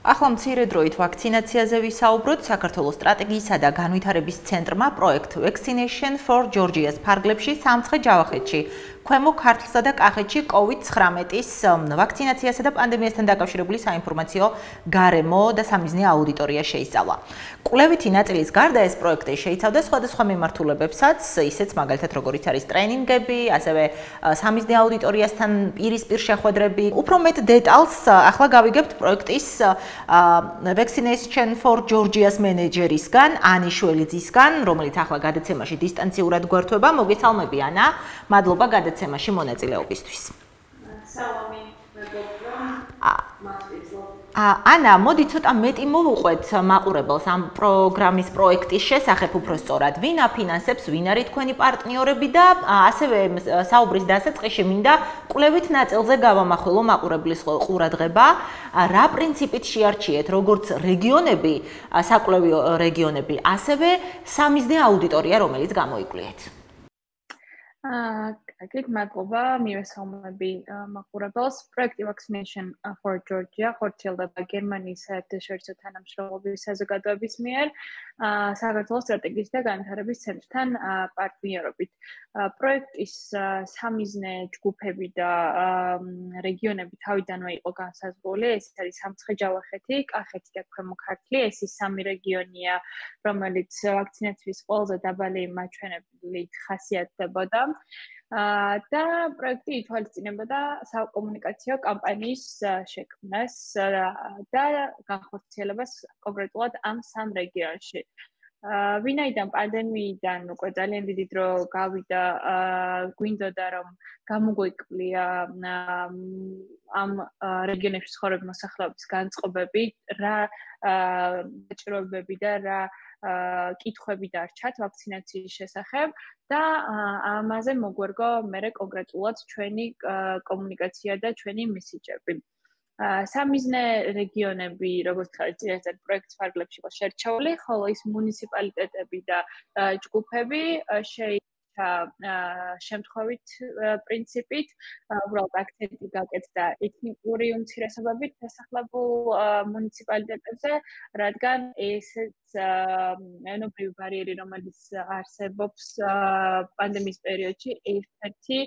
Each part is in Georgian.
ახლა მცირე დროით ვაქცინაციაზე ვისაუბროთ საქართველოს სტრატეგიისა და განვითარების ცენტრმა პროექტ Vaccination for Georgia-ს ფარგლებში სამცხე ჯავახეთში ქვემო ქართლსა და კახეთში COVID-19-ის ვაქცინაციასა და პანდემიასთან დაკავშირებული საინფორმაციო გარემო და სამიზნე აუდიტორია შეისწავლა. კვლევითი ნაწილის გარდა ეს პროექტი შეიცავდა სხვადასხვა მიმართულებებსაც, ისეც მაგალითად როგორიც არის ტრენინგები, ასევე სამიზნე აუდიტორიასთან პირისპირ შეხვედრები. უფრო მეტ დეტალს ახლა გავიგებთ პროექტის Vaccination for Georgia-ს მენეჯერისგან, ანი შველიძისგან, რომელიც ახლა გადაცემაში დისტანციურად გვერდება. მოგესალმები ანა. მადლობა გადაცემაში. გადაცემაში მონაწილეობისთვის. სალამი, მეგობრებო. აა ანა, მოდი ცოტა მეტი მოვუყვეთ მაყურებელს ამ პროგრამის პროექტის შესახებ უფრო სწორად. ვინ აფინანსებს, ვინ არის თქვენი პარტნიორები და ასევე საუბრის დასაწყისში მინდა კვლევით ნაწილზე გავამახვილო მაყურებლის ყურადღება. რა პრინციპით შეარჩიეთ როგორც რეგიონები, საკვლევი რეგიონები, ასევე სამიზნე აუდიტორია, რომელიც გამოიკვლიეთ? აა აკეთ მადლობა მივესალმები მაყურებელს. პროექტი vaccination for georgia ხორციელდება გერმანიის საერთაშორისო თანამშრომლობის საზოგადოების მიერ საქართველოს სტრატეგიის და განვითარების ცენტრთან პარტნიორობით. პროექტის სამიზნე ჯგუფები და რეგიონები თავიდანვე იყო განსაზღვრული. ეს არის სამცხე ჯავახეთი კახეთი და ქვემო ქართლი. ეს ის სამი რეგიონია რომელიც ვაქცინაციის ყველაზე დაბალი მაჩვენებლით ხასიათდებოდა და პროექტი ითვალისწინებოდა საკომუნიკაციო კამპანიის შექმნას და განხორციელებას კონკრეტულად ამ სამ რეგიონში. ვინაიდან პანდემიიდან უკვე ძალიან დიდი დრო გავიდა, გვინდოდა რომ გამოგვიკლია ამ რეგიონებში ცხოვრობ მოსახლეობის განწყობები, რა დაჭიროებები და რა კითხვები დარჩათ ვაქცინაციის შესახებ და ამაზე მოგვერგო მე კონკრეტულად ჩვენი კომუნიკაცია და ჩვენი მესიჯები. სამიზნე რეგიონები, როგორც ხარით წინასწარ პროექტს ფარგლებში იყო შერჩეული, ხოლო ის მუნიციპალიტეტები და ჯგუფები შეი მართვათა შემთხვევით პრინციპით უბრალოდ აქცენტი გაკეთდა ეთნიკური უმცირესობებით დასახლებულ მუნიციპალიტეტებზე, რადგან ესეც ენობრივი ბარიერი, რომელიც არსებობს პანდემიის პერიოდში, ერთ-ერთი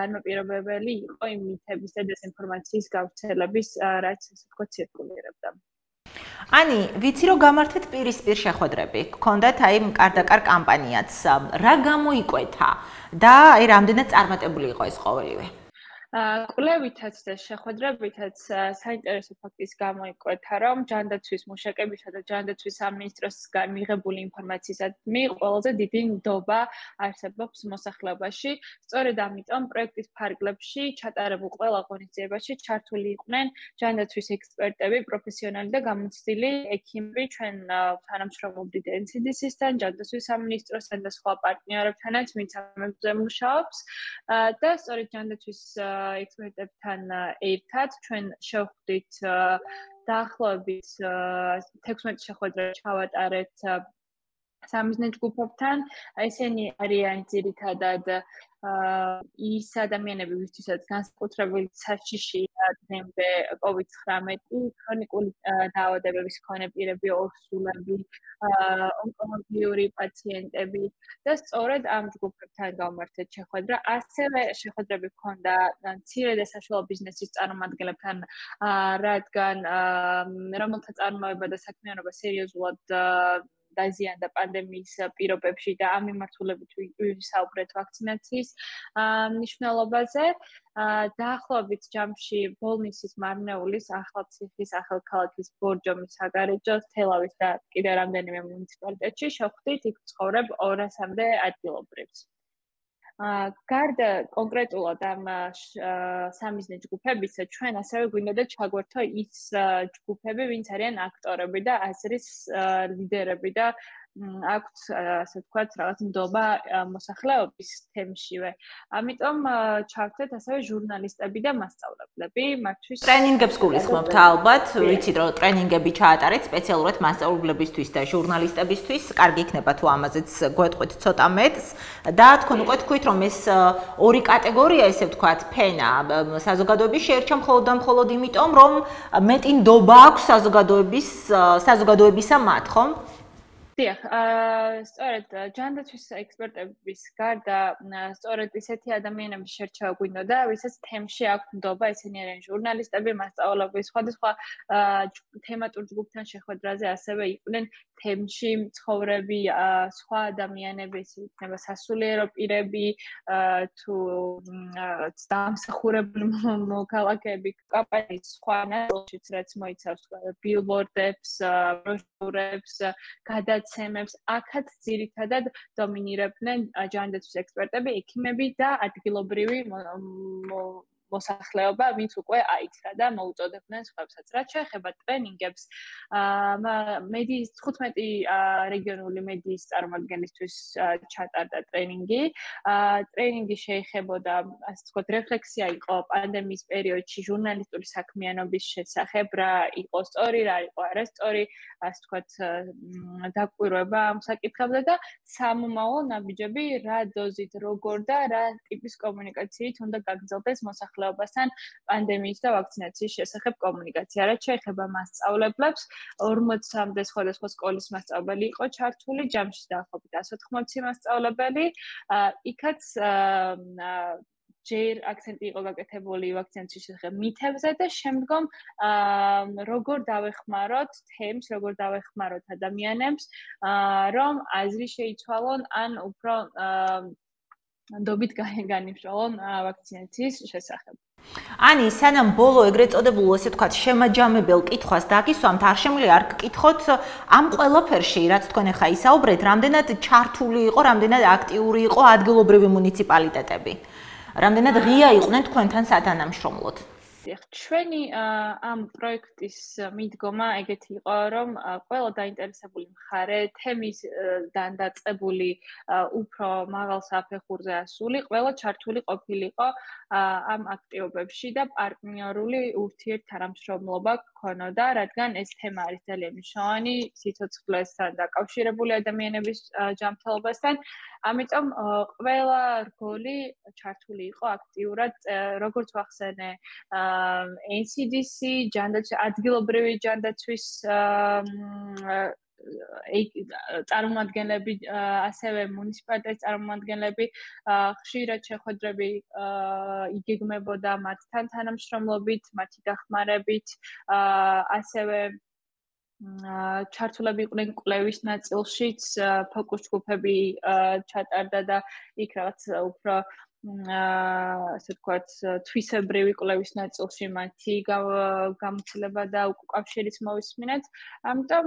განმოპირობებელი იყო იმ მითების და დეзинფორმაციის გავრცელების, რაც ასე ვთქვათ, ცირკულირებდა. ანი, ვიცი რომ გამართეთ პირისპირ შეხვედრები. გქონდათ აი კარდაკარ კამპანიაც. რა გამოიკვეთა და აი რამდენად წარმატებული იყო ეს ყოველივე? კვლევითაც და შეხვედრებითაც საინტერესო ფაქტის გამოიკვეთა, რომ ჯანდაცვის მუშაკებისა და ჯანდაცვის სამინისტროსგან მიღებული ინფორმაციისადმი ყველაზე დიდი ნდობა არსებობს მოსახლეობაში. სწორედ ამიტომ პროექტის ფარგლებში ჩატარებულ ყველა ღონისძიებაში ჩართული იყვნენ ჯანდაცვის ექსპერტები, პროფესიონალი და გამოცდილი ექიმები, ჩვენ თანამშრომლობდით NCDC-სთან, ჯანდაცვის სამინისტროსთან და სხვა პარტნიორებთანაც, ვინც ამებზე მუშაობს. და სწორედ ჯანდაცვის ექსპერტებთან ერთად ჩვენ შევხვდით დაახლოებით 16 შეხვედრა ჩავატარეთ სამიზნე ჯგუფებთან. ესენი არიან ძირითადად ის ადამიანები, ვისთვისაც განსაკუთრებული საშიშია დღემდე COVID-19, ქრონიკული დაავადებების მქონე პირები, ორსულები, ონკოლოგიური პაციენტები და სწორედ ამ ჯგუფებთან გამართეთ შეხვედრა. ასევე შეხვედრები ჰქონდა მცირე და საშუალო ბიზნესის წარმომადგენლებთან, რადგან რომელთა წარმოება და საქმიანობა სერიოზულად დაზიანდა პანდემიის პირობებში და ამ მიმართულებით ვისაუბრეთ ვაქცინაციის მნიშვნელობაზე. დაახლოებით ჯამში ბოლნისის მარნეულის ახალციხის ახალქალაქის ბორჯომის საგარეჯოს თელავის და კიდე რამდენიმე მუნიციპალიტეტში შევხვდით იქ ცხოვრებ 200-მდე ადგილობრივს. გარდა კონკრეტულად ამ სამიზნე ჯგუფებისა, ჩვენ ასევე გვინდოდა ჩაგვერთო ის ჯგუფები, ვინც არიან აქტორები და აზრის ლიდერები და აქვთ ასე ვთქვათ რაღაც ნდობა მოსახლეობის თემშივე. ამიტომ ჩავთეთ ასევე ჟურნალისტები და მასწავლებლები, მათთვის ტრენინგებს გულისხმობთ ალბათ, ვიცით რომ ტრენინგები ჩაატარეთ სპეციალურად მასწავლებლებისთვის და ჟურნალისტებისთვის. კარგი იქნება თუ ამაზეც გვეტყვით ცოტა მეტს და თქვენ უკვე თქვით რომ ეს ორი კატეგორია ესე ვთქვათ ფენა საზოგადოების შეერჩა მხოლოდ და მხოლოდ იმიტომ რომ მეტი ნდობა აქვს საზოგადოების საზოგადოებისა მათ, ხო? დიახ, აა სწორედ ჯანდაცვის ექსპერტების გარდა სწორედ ისეთი ადამიანების შერჩევა გვინდოდა, ვისაც თემში აქვს ნდობა, ესენი არიან ჟურნალისტები, მასწავლებლები, სხვადასხვა თემატურ ჯგუფთან შეხვედრაზე ასევე იყვნენ თემში მცხოვრები სხვა ადამიანები, ისე იქნება სასულიერო პირები, თუ დამსახურებული მოქალაქეები, კამპანიის სხვა ნაწილშიც რაც მოიცავს ბილბორდებს, ბროშურებს, გადა გადაცემებს აქაც ძირითადად დომინირებდნენ ჯანდაცვის ექსპერტები, ექიმები და ადგილობრივი მოსახლეობა, ვინც უკვე აიცრა და მოუწოდებდნენ სხვებსაც. რაც შეეხება ტრენინგებს, აა მედიის 15 რეგიონული მედიის წარმომადგენლისთვის ჩატარდა ტრენინგი. აა ტრენინგი შეეხებოდა, ასე ვთქვათ, რეფლექსია იყო პანდემიის პერიოდში ჟურნალისტური საქმიანობის შესახებ, რა იყო სწორი, რა იყო არასწორი, ასე ვთქვათ, დაკვირვება ამ საკითხებზე და სამომავლო ნაბიჯები რა დოზით, როგორ და რა ტიპის კომუნიკაციით უნდა გაგრძელდეს მოსახლეობა მოსახლეობასთან პანდემიის და ვაქცინაციის შესახებ კომუნიკაცია. რაც შეეხება მასწავლებლებს, 40-მდე სხვადასხვა სკოლის მასწავლებელი იყო ჩართული, ჯამში დაახლოებით 180 მასწავლებელი. იქაც ჯერ აქცენტი იყო გაკეთებული ვაქცინაციის შესახებ მითებზე და შემდგომ როგორ დავეხმაროთ თემს, როგორ დავეხმაროთ ადამიანებს, რომ აზრი შეიცვალონ ან უფრო ნდობით განიმშრალონ ვაქცინაციის შესახებ. ანი, სანამ ბოლო ეგრეთ წოდებულ ესე თქვათ შემაჯამებელ კითხვას დაგისვამთ, არ შემიძლია არ გკითხოთ ამ ყველაფერში, რაც თქვენ ახლა ისაუბრეთ, რამდენად ჩართული იყო, რამდენად აქტიური იყო ადგილობრივი მუნიციპალიტეტები. რამდენად ღია იყვნენ თქვენთან სათანამშრომლოდ? დიახ, ჩვენი ამ პროექტის მიდგომა ეგეთი იყო, რომ ყველა დაინტერესებული მხარე თემისგან დაწყებული უფრო მაღალ საფეხურზე ასული, ყველა ჩართული ყოფილიყო ამ აქტივობებში და პარტნიორული ურთიერთთანამშრომლობა ქონოდა, რადგან ეს თემა არის ძალიან მნიშვნელოვანი სიცოცხლესთან დაკავშირებული ადამიანების ჯანმრთელობასთან. ამიტომ ყველა რგოლი ჩართული იყო აქტიურად, როგორც ვახსენე, NCDC, ჯანდაცვის ადგილობრივი ჯანდაცვის წარმომადგენლები, ასევე მუნიციპალიტეტის წარმომადგენლები ხშირად შეხვედრები იგეგმებოდა მათთან თანამშრომლობით, მათი დახმარებით, ასევე ჩართულები იყვნენ კლევის ნაწილშიც, ფოკუს ჯგუფები ჩატარდა და იქ რაღაც უფრო აა ასე ვთქვათ, თვისებრივი კლევის ნაწილში მათი გამოცდილება და უკავშირიც მოვისმინეთ. ამიტომ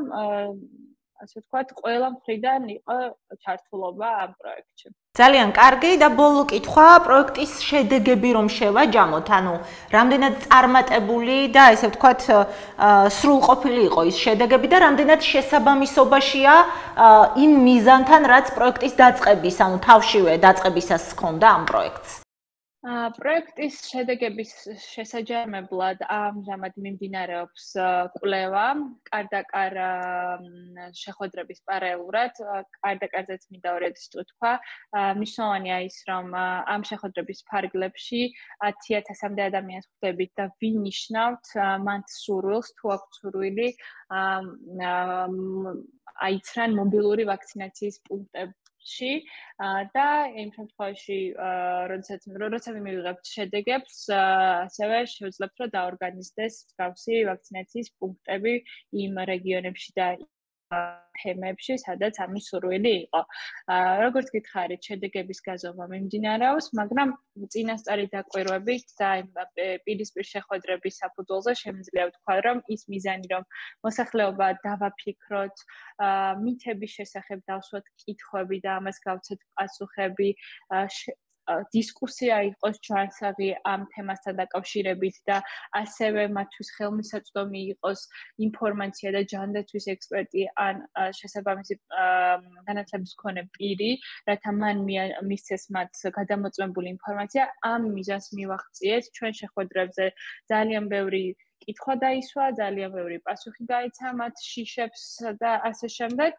ასე ვთქვათ, ყველა მხრიდან იყო ჩართულობა ამ პროექტში. ძალიან კარგი და ბოლო კითხვა, პროექტის შედეგები რომ შევაჯამოთ, ანუ რამდენად წარმატებული და ესე ვთქვათ, სრულყოფილი იყო ის შედეგები და რამდენად შესაბამისობაშია იმ მიზანთან, რაც პროექტის დაწყების, ანუ თავშივე დაწყებისას ჰქონდა ამ პროექტს. პროექტის შედეგების შესაჯამებლად ამჟამად მიმდინარეობს კვლევა. კარდაკარ შეხვედრების პარალელურად კარდაკარზეც მინდა ორეც თქვა მნიშვნელოვანია ის რომ ამ შეხვედრების ფარგლებში 10000-მდე ადამიანს ხვდებით და ვინიშნავთ მან სურვილს თუ აქვს სურვილი აიცრან მობილური ვაქცინაციის პუნქტები ში და იმ შემთხვევაში როდესაც როდესაც მივიღებთ შედეგებს ასევე შევძლებთ რომ დაორგანიზდეს მსგავსი ვაქცინაციის პუნქტები იმ რეგიონებში და თემებში, სადაც ამის სურვილი იყო. აა როგორც გითხარით, შედეგების გაზომა მიმდინარეობს, მაგრამ წინასწარი დაკვირვებით და პირისპირ შეხვედრების საფუძველზე შემიძლია ვთქვა, რომ ის მიზანი, რომ მოსახლეობა დავაფიქროთ, აა მითების შესახებ დავსვათ კითხვები და ამას გავცეთ პასუხები, დისკუსია იყოს ჯანსაღი ამ თემასთან დაკავშირებით და ასევე მათთვის ხელმისაწვდომი იყოს ინფორმაცია და ჯანდაცვის ექსპერტი ან შესაბამისი განათლების მქონე პირი, რათა მან მისცეს მათ გადამოწმებული ინფორმაცია ამ მიზანს მივახციეთ ჩვენ შეხვედრებზე. ძალიან ბევრი კითხვა დაისვა, ძალიან ბევრი პასუხი გაიცა მათ შიშებს და ასე შემდეგ.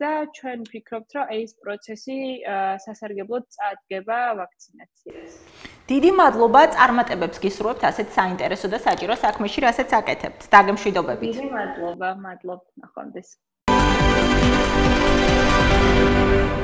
და ჩვენ ვფიქრობთ, რომ ეს პროცესი სასარგებლოდ წარდგება ვაქცინაციას. დიდი მადლობა წარმატებებს გისურვებთ ასეთ საინტერესო და საჭირო საქმეში, რასაც აკეთებთ. დაგემშვიდობებით. დიდი მადლობა, მადლობ ნახვამდის.